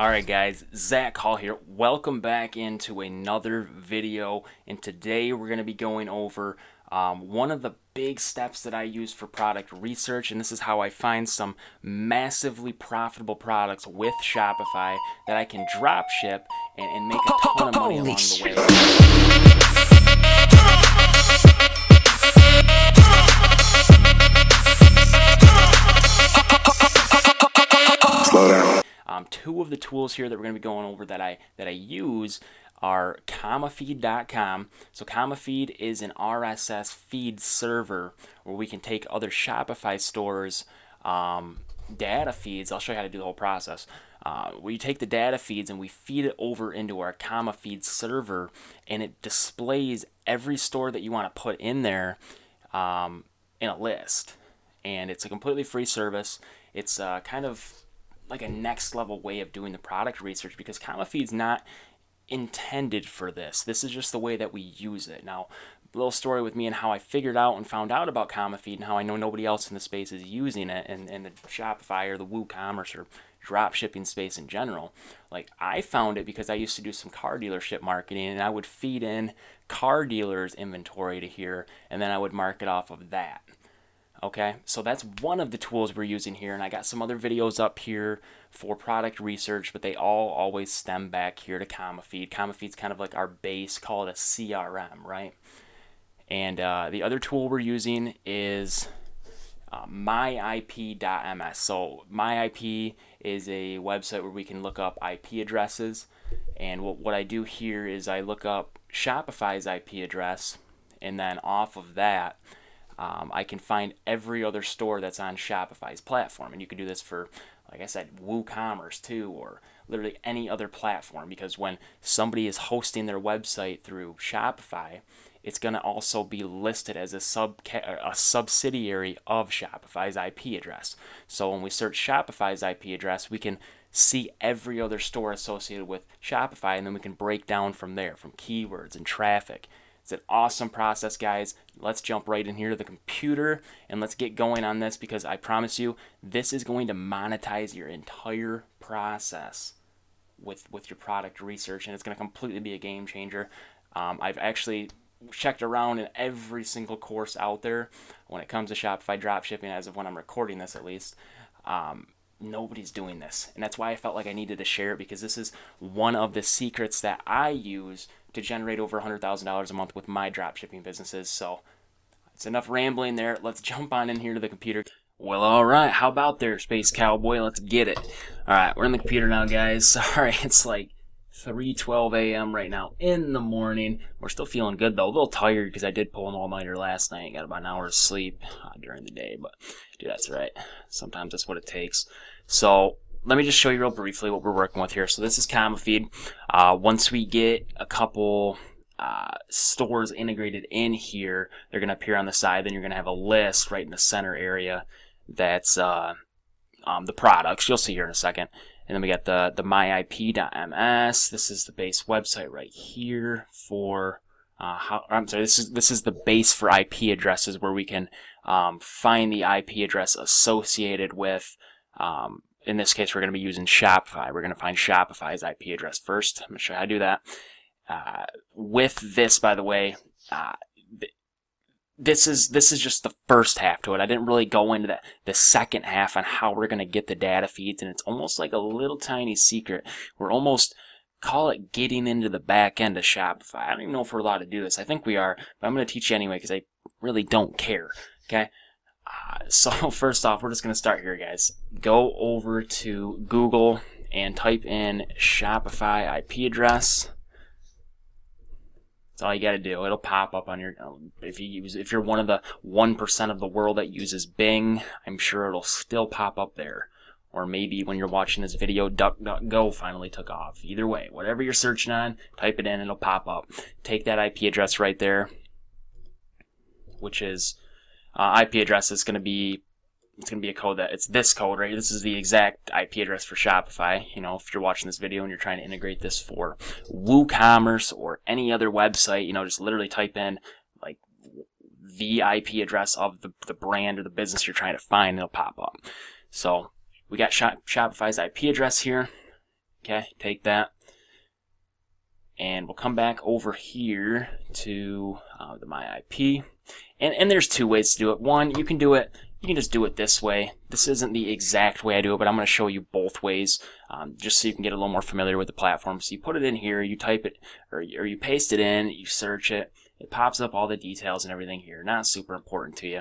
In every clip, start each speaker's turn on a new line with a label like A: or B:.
A: Alright guys, Zach Hall here. Welcome back into another video and today we're going to be going over um, one of the big steps that I use for product research and this is how I find some massively profitable products with Shopify that I can drop ship and, and make a ton of money along the way. Um, two of the tools here that we're going to be going over that I that I use are commafeed.com. So commafeed is an RSS feed server where we can take other Shopify stores um, data feeds. I'll show you how to do the whole process. Uh, we take the data feeds and we feed it over into our commafeed server, and it displays every store that you want to put in there um, in a list. And it's a completely free service. It's uh, kind of like a next level way of doing the product research because CommaFeed's not intended for this. This is just the way that we use it. Now, little story with me and how I figured out and found out about CommaFeed and how I know nobody else in the space is using it and, and the Shopify or the WooCommerce or drop shipping space in general. Like I found it because I used to do some car dealership marketing and I would feed in car dealers inventory to here and then I would market off of that. Okay, so that's one of the tools we're using here, and I got some other videos up here for product research, but they all always stem back here to CommaFeed. CommaFeed's kind of like our base, call it a CRM, right? And uh, the other tool we're using is uh, myip.ms. So myip is a website where we can look up IP addresses, and what, what I do here is I look up Shopify's IP address, and then off of that, um, I can find every other store that's on Shopify's platform. And you can do this for, like I said, WooCommerce too, or literally any other platform. Because when somebody is hosting their website through Shopify, it's going to also be listed as a sub a subsidiary of Shopify's IP address. So when we search Shopify's IP address, we can see every other store associated with Shopify, and then we can break down from there, from keywords and traffic it's an awesome process, guys. Let's jump right in here to the computer and let's get going on this because I promise you, this is going to monetize your entire process with, with your product research and it's going to completely be a game changer. Um, I've actually checked around in every single course out there when it comes to Shopify dropshipping, as of when I'm recording this at least. Um, nobody's doing this. And that's why I felt like I needed to share it because this is one of the secrets that I use to generate over $100,000 a month with my dropshipping businesses. So it's enough rambling there. Let's jump on in here to the computer. Well, all right. How about there, Space Cowboy? Let's get it. All right, we're in the computer now, guys. Sorry, it's like 3:12 a.m. right now in the morning. We're still feeling good though. A little tired because I did pull an all-nighter last night. Got about an hour of sleep uh, during the day, but dude, that's right. Sometimes that's what it takes. So let me just show you real briefly what we're working with here. So this is CommaFeed. Uh, once we get a couple uh, stores integrated in here, they're going to appear on the side. Then you're going to have a list right in the center area that's uh, um, the products. You'll see here in a second. And then we got the, the myip.ms. This is the base website right here for uh, how, I'm sorry, this is this is the base for IP addresses where we can um, find the IP address associated with um, in this case, we're going to be using Shopify. We're going to find Shopify's IP address first. I'm going to show you how to do that. Uh, with this, by the way, uh, this is this is just the first half to it. I didn't really go into the, the second half on how we're going to get the data feeds, and it's almost like a little tiny secret. We're almost call it getting into the back end of Shopify. I don't even know if we're allowed to do this. I think we are, but I'm going to teach you anyway because I really don't care. Okay. So first off, we're just going to start here, guys. Go over to Google and type in Shopify IP address. That's all you got to do. It'll pop up on your. Um, if you use, if you're one of the one percent of the world that uses Bing, I'm sure it'll still pop up there. Or maybe when you're watching this video, DuckDuckGo finally took off. Either way, whatever you're searching on, type it in, it'll pop up. Take that IP address right there, which is uh, IP address is going to be it's going to be a code that it's this code right this is the exact ip address for shopify you know if you're watching this video and you're trying to integrate this for woocommerce or any other website you know just literally type in like the ip address of the, the brand or the business you're trying to find it'll pop up so we got Shop, shopify's ip address here Okay, take that. And we'll come back over here to uh, the My IP. And, and there's two ways to do it. One, you can do it, you can just do it this way. This isn't the exact way I do it, but I'm going to show you both ways um, just so you can get a little more familiar with the platform. So you put it in here, you type it, or, or you paste it in, you search it, it pops up all the details and everything here. Not super important to you.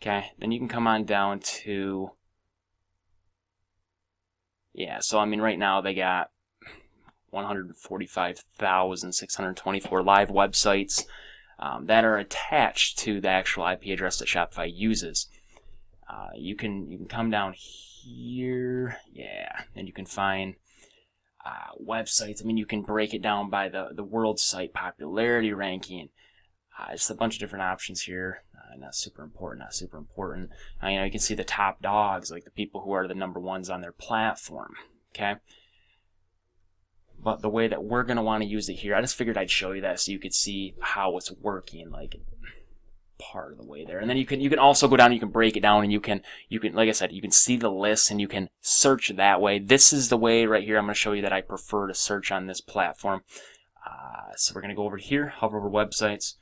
A: Okay, then you can come on down to, yeah, so I mean right now they got 145,624 live websites um, that are attached to the actual IP address that Shopify uses. Uh, you can you can come down here, yeah, and you can find uh, websites. I mean, you can break it down by the the world site popularity ranking. Uh, it's a bunch of different options here. Uh, not super important, not super important. Uh, you know, you can see the top dogs, like the people who are the number ones on their platform. Okay. But the way that we're going to want to use it here, I just figured I'd show you that so you could see how it's working, like part of the way there. And then you can you can also go down, you can break it down, and you can you can like I said, you can see the list and you can search that way. This is the way right here. I'm going to show you that I prefer to search on this platform. Uh, so we're going to go over here, hover over websites,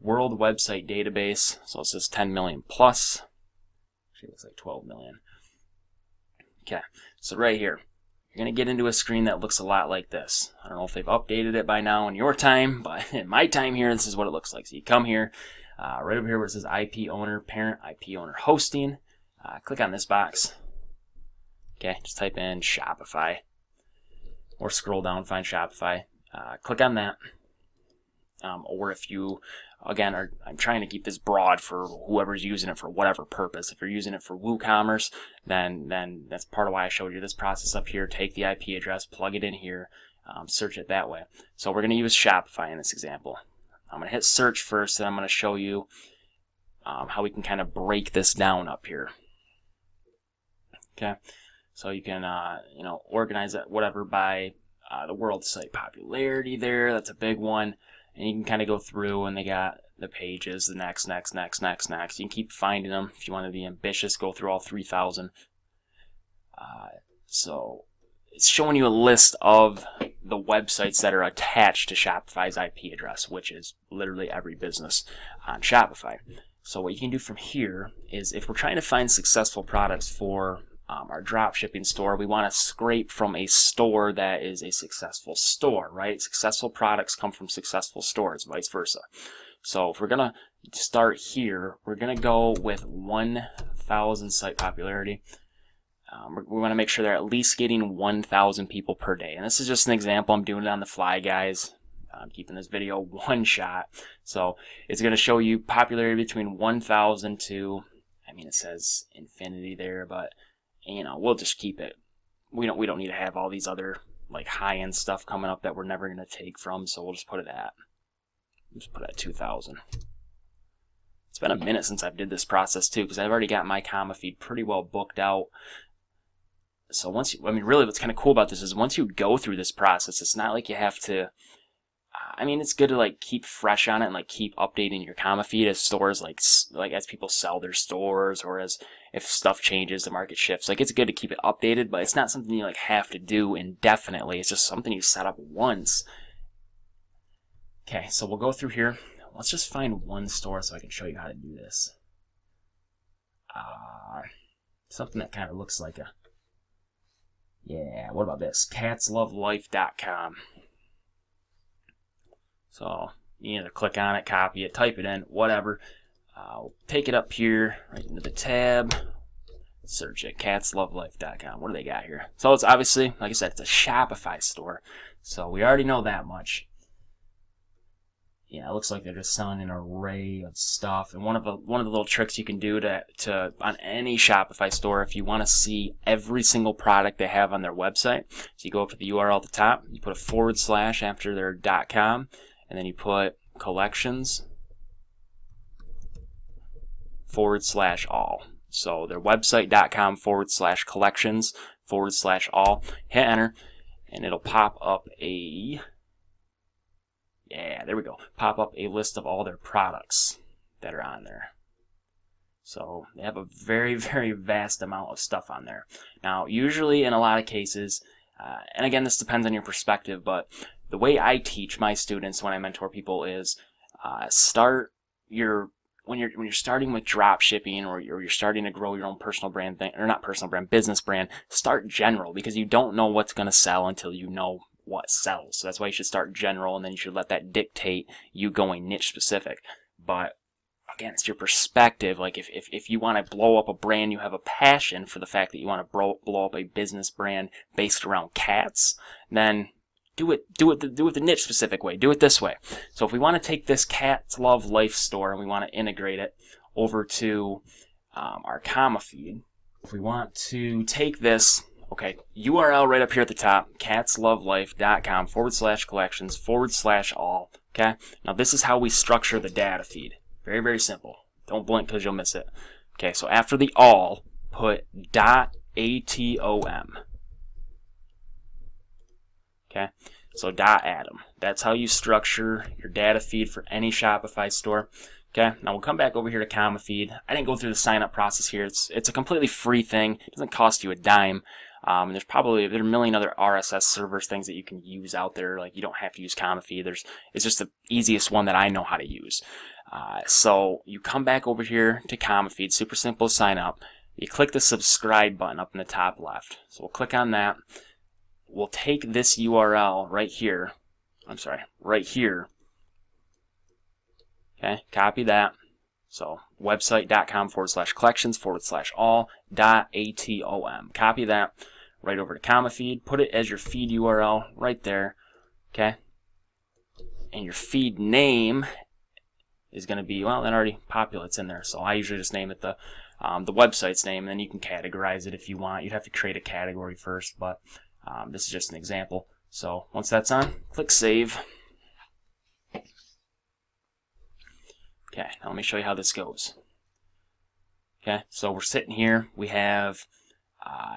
A: world website database. So it says 10 million plus. Actually, looks like 12 million. Okay, so right here, you're going to get into a screen that looks a lot like this. I don't know if they've updated it by now in your time, but in my time here, this is what it looks like. So you come here, uh, right over here where it says IP owner, parent, IP owner hosting, uh, click on this box. Okay, just type in Shopify or scroll down, find Shopify. Uh, click on that. Um, or if you again, are, I'm trying to keep this broad for whoever's using it for whatever purpose. If you're using it for WooCommerce, then then that's part of why I showed you this process up here. Take the IP address, plug it in here, um, search it that way. So we're going to use Shopify in this example. I'm going to hit search first, and I'm going to show you um, how we can kind of break this down up here. Okay, so you can uh, you know organize it whatever by uh, the world site popularity there. That's a big one and you can kind of go through and they got the pages, the next, next, next, next, next. You can keep finding them if you want to be ambitious. Go through all 3,000. Uh, so it's showing you a list of the websites that are attached to Shopify's IP address, which is literally every business on Shopify. So what you can do from here is if we're trying to find successful products for um, our drop shipping store, we want to scrape from a store that is a successful store, right? Successful products come from successful stores, vice versa. So if we're going to start here, we're going to go with 1,000 site popularity. Um, we want to make sure they're at least getting 1,000 people per day. And this is just an example. I'm doing it on the fly, guys. I'm keeping this video one shot. So it's going to show you popularity between 1,000 to, I mean, it says infinity there, but you know, we'll just keep it. We don't we don't need to have all these other like high end stuff coming up that we're never gonna take from, so we'll just put it at just put it at 2,000. It's been a minute since I've did this process too, because I've already got my comma feed pretty well booked out. So once you, I mean, really, what's kind of cool about this is once you go through this process, it's not like you have to I mean, it's good to like keep fresh on it and like keep updating your comma feed as stores like like as people sell their stores or as if stuff changes, the market shifts. Like it's good to keep it updated, but it's not something you like have to do indefinitely. It's just something you set up once. Okay, so we'll go through here. Let's just find one store so I can show you how to do this. Uh, something that kind of looks like a yeah, what about this? Catslovelife.com. So you either click on it, copy it, type it in, whatever. Uh, take it up here, right into the tab, search it, catslovelife.com. What do they got here? So it's obviously, like I said, it's a Shopify store. So we already know that much. Yeah, it looks like they're just selling an array of stuff. And one of the one of the little tricks you can do to to on any Shopify store, if you want to see every single product they have on their website, so you go up to the URL at the top, you put a forward slash after their .com, and then you put collections forward slash all. So their website.com forward slash collections forward slash all. Hit enter and it'll pop up a, yeah, there we go. Pop up a list of all their products that are on there. So they have a very, very vast amount of stuff on there. Now, usually in a lot of cases, Uh, and again, this depends on your perspective, but the way I teach my students when I mentor people is uh, start your when you're when you're starting with drop shipping or you're, you're starting to grow your own personal brand thing or not personal brand business brand start general because you don't know what's going to sell until you know what sells so that's why you should start general and then you should let that dictate you going niche specific but again, it's your perspective. Like if, if, if you want to blow up a brand, you have a passion for the fact that you want to blow, blow up a business brand based around cats, then do it do it the, do it the niche specific way. Do it this way. So if we want to take this Cats Love Life store and we want to integrate it over to um, our comma feed, if we want to take this Okay, URL right up here at the top, catslovelife.com forward slash collections forward slash all. Okay, now this is how we structure the data feed. Very, very simple. Don't blink because you'll miss it. Okay, so after the all, put dot atom. Okay, so dot atom. That's how you structure your data feed for any Shopify store. Okay, now we'll come back over here to comma feed. I didn't go through the sign up process here. It's it's a completely free thing. It doesn't cost you a dime. Um, there's probably there are a million other RSS servers things that you can use out there. Like you don't have to use comma feed. There's it's just the easiest one that I know how to use. Uh, so you come back over here to comma feed. Super simple sign up. You click the subscribe button up in the top left. So we'll click on that. We'll take this URL right here. I'm sorry, right here. Okay, copy that. So website.com forward slash collections forward slash all dot atom. Copy that right over to comma feed. Put it as your feed URL right there. Okay. And your feed name is going to be, well, it already populates in there. So I usually just name it the um, the website's name, and then you can categorize it if you want. You'd have to create a category first, but um, this is just an example. So once that's on, click Save. Okay, now let me show you how this goes. Okay, so we're sitting here. We have uh,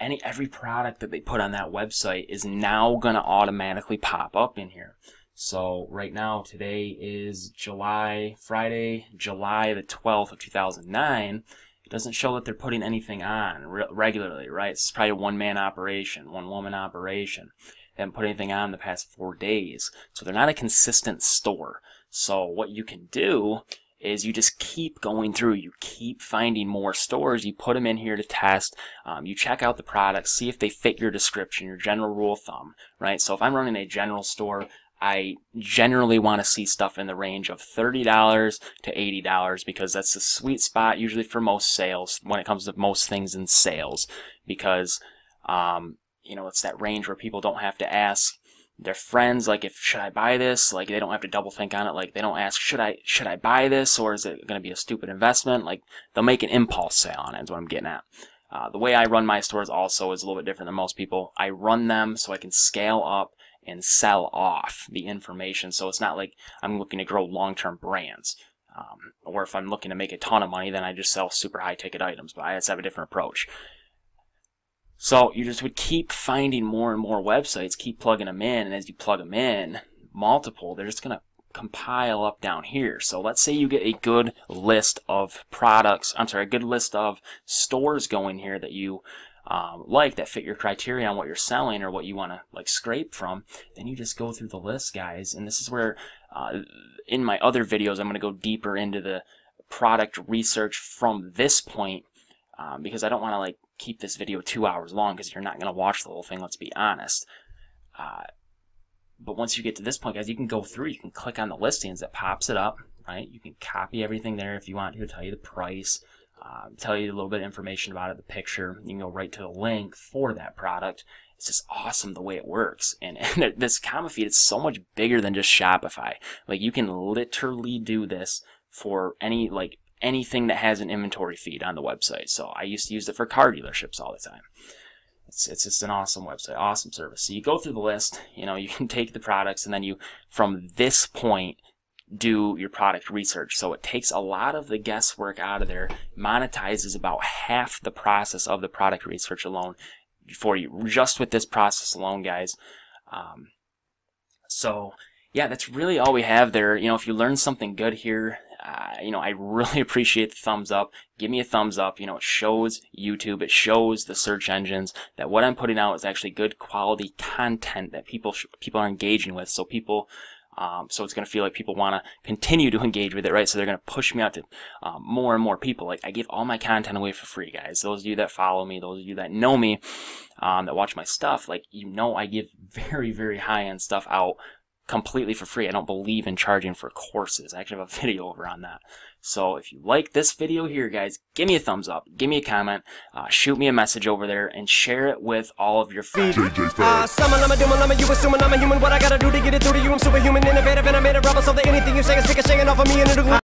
A: any every product that they put on that website is now going to automatically pop up in here. So right now, today is July, Friday, July the 12th of 2009. It doesn't show that they're putting anything on re regularly, right? It's probably a one-man operation, one-woman operation. They haven't put anything on the past four days. So they're not a consistent store. So what you can do is you just keep going through. You keep finding more stores. You put them in here to test. Um, you check out the products, see if they fit your description, your general rule of thumb, right? So if I'm running a general store, I generally want to see stuff in the range of $30 to $80 because that's the sweet spot usually for most sales when it comes to most things in sales because um, you know it's that range where people don't have to ask their friends like if should I buy this? Like they don't have to double think on it. Like they don't ask should I should I buy this or is it going to be a stupid investment? Like they'll make an impulse sale on it is what I'm getting at. Uh, the way I run my stores also is a little bit different than most people. I run them so I can scale up and sell off the information. So it's not like I'm looking to grow long-term brands. Um, or if I'm looking to make a ton of money, then I just sell super high ticket items. But I just have a different approach. So you just would keep finding more and more websites, keep plugging them in, and as you plug them in, multiple, they're just going to compile up down here. So let's say you get a good list of products, I'm sorry, a good list of stores going here that you um, like that fit your criteria on what you're selling or what you want to like scrape from, then you just go through the list, guys. And this is where uh, in my other videos I'm going to go deeper into the product research from this point um, because I don't want to like keep this video two hours long because you're not going to watch the whole thing. Let's be honest. Uh, but once you get to this point, guys, you can go through. You can click on the listings that pops it up, right? You can copy everything there if you want to tell you the price, um, tell you a little bit of information about it, the picture. You can go right to the link for that product. It's just awesome the way it works. And, and this comma feed is so much bigger than just Shopify. Like you can literally do this for any like anything that has an inventory feed on the website. So I used to use it for car dealerships all the time. It's, it's just an awesome website, awesome service. So you go through the list, you know, you can take the products and then you, from this point, do your product research. So it takes a lot of the guesswork out of there, monetizes about half the process of the product research alone for you, just with this process alone, guys. Um, so yeah, that's really all we have there. You know, if you learn something good here, uh, you know, I really appreciate the thumbs up. Give me a thumbs up. You know, it shows YouTube, it shows the search engines that what I'm putting out is actually good quality content that people people are engaging with. So people um, so it's going to feel like people want to continue to engage with it, right? So they're going to push me out to um, more and more people. Like I give all my content away for free, guys. Those of you that follow me, those of you that know me, um, that watch my stuff, like you know, I give very, very high end stuff out completely for free. I don't believe in charging for courses. I actually have a video over on that. So if you like this video here, guys, give me a thumbs up, give me a comment, uh, shoot me a message over there, and share it with all of your friends. Uh, summon, I'm a doom, I'm a you assuming I'm a human. What I gotta do to get it through to you? I'm superhuman, innovative, and I made a rubber so that anything you say is taking off of me and it'll